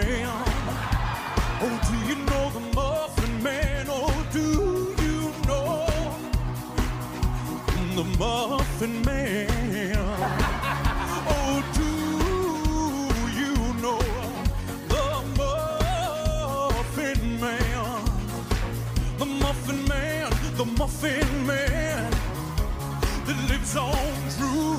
man? Oh, do you know the muffin man? Oh, do you know the muffin man? Oh, do you know the muffin man? The muffin man, the muffin man that lives on true.